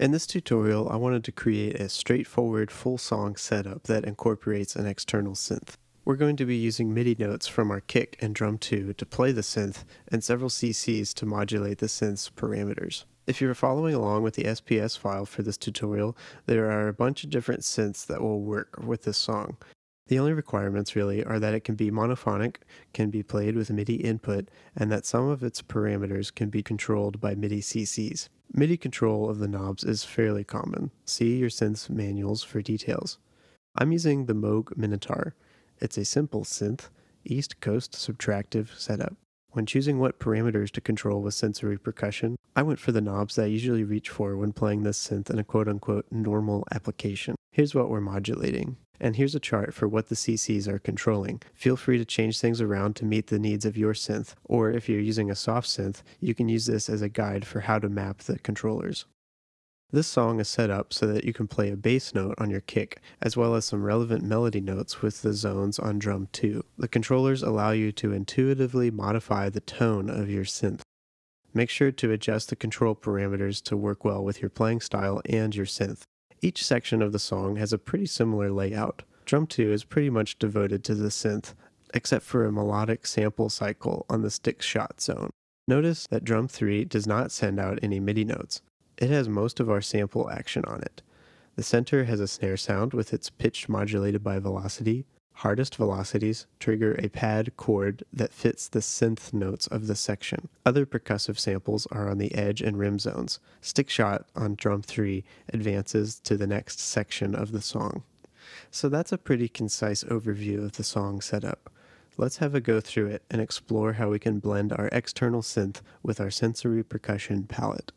In this tutorial, I wanted to create a straightforward full song setup that incorporates an external synth. We're going to be using MIDI notes from our kick and drum 2 to play the synth, and several CCs to modulate the synth's parameters. If you're following along with the SPS file for this tutorial, there are a bunch of different synths that will work with this song. The only requirements really are that it can be monophonic, can be played with MIDI input, and that some of its parameters can be controlled by MIDI CCs. MIDI control of the knobs is fairly common. See your synth's manuals for details. I'm using the Moog Minitaur. It's a simple synth, East Coast subtractive setup. When choosing what parameters to control with sensory percussion, I went for the knobs that I usually reach for when playing this synth in a quote unquote normal application. Here's what we're modulating. And here's a chart for what the CCs are controlling. Feel free to change things around to meet the needs of your synth, or if you're using a soft synth, you can use this as a guide for how to map the controllers. This song is set up so that you can play a bass note on your kick, as well as some relevant melody notes with the zones on drum 2. The controllers allow you to intuitively modify the tone of your synth. Make sure to adjust the control parameters to work well with your playing style and your synth. Each section of the song has a pretty similar layout. Drum 2 is pretty much devoted to the synth, except for a melodic sample cycle on the stick shot zone. Notice that drum 3 does not send out any MIDI notes. It has most of our sample action on it. The center has a snare sound with its pitch modulated by velocity, Hardest velocities trigger a pad chord that fits the synth notes of the section. Other percussive samples are on the edge and rim zones. Stick shot on drum 3 advances to the next section of the song. So that's a pretty concise overview of the song setup. Let's have a go through it and explore how we can blend our external synth with our sensory percussion palette.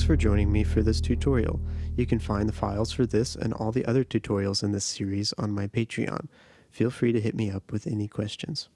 Thanks for joining me for this tutorial. You can find the files for this and all the other tutorials in this series on my Patreon. Feel free to hit me up with any questions.